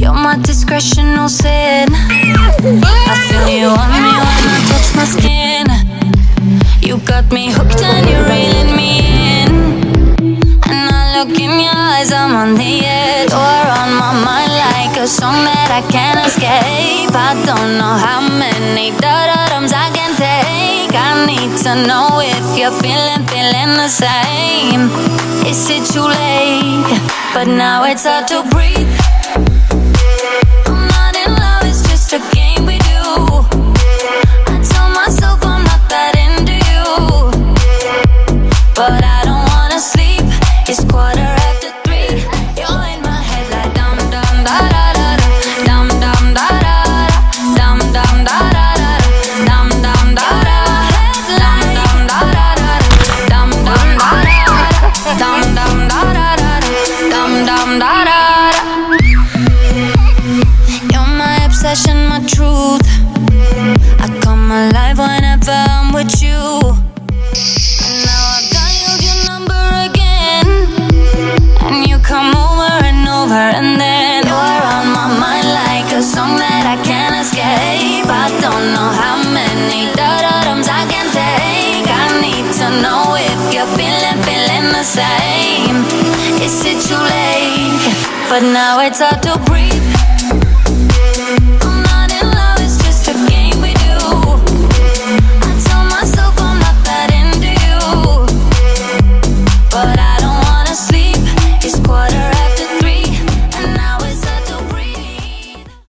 You're my discretional sin. I feel you on me when I touch my skin. You got me hooked and you're reeling me in. And I look in your eyes, I'm on the edge. You're on my mind like a song that I can't escape. I don't know how many da-da-dums I can take. I need to know if you're feeling, feeling the same. Is it too late? But now it's hard to breathe. I'm not in love, it's just a game. I tell myself I'm not that into you, but I truth. I come alive whenever I'm with you. And now I dialed your number again. And you come over and over, and then you're on my mind like a song that I can't escape. I don't know how many da-da-dums I can take. I need to know if you're feeling, feeling the same. Is it too late? But now it's hard to breathe.